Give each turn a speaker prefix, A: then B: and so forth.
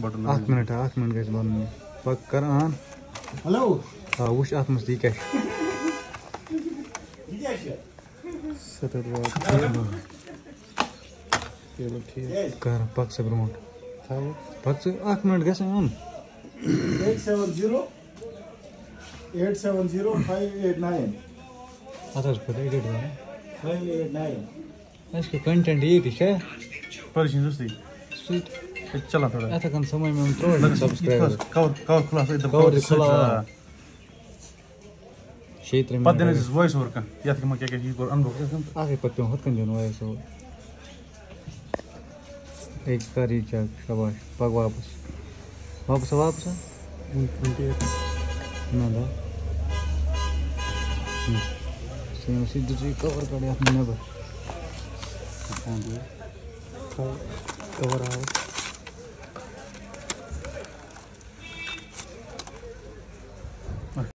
A: Button
B: minute अख minute गज बन पक कर आन।
A: हेलो
B: आ वुश अत मस क्या
A: सतर ठीक
B: कर पक से ब्रोट पक से मिनट गस आन।
C: 870 870 589
B: अतस पर एडिट कर
C: 589
B: इसके कंटेंट ये स्वीट
A: चला थोड़ा।
B: ऐसा कन समय में हम थोड़ा सब्सक्राइबर
A: कवर कवर खुला एकदम
B: Cover दे खुला। क्षेत्र में
A: पद दिन वॉइस ओवर kan यात के म क्या क्या चीज़ को अनुभव कर
B: आगे पत्ते हत कन जन वाय सो एक करी चक शाबाश। पग वापस। वापस वापस। 128 ना दा सेम सीधे जी कवर कर यार नेबर कवर आओ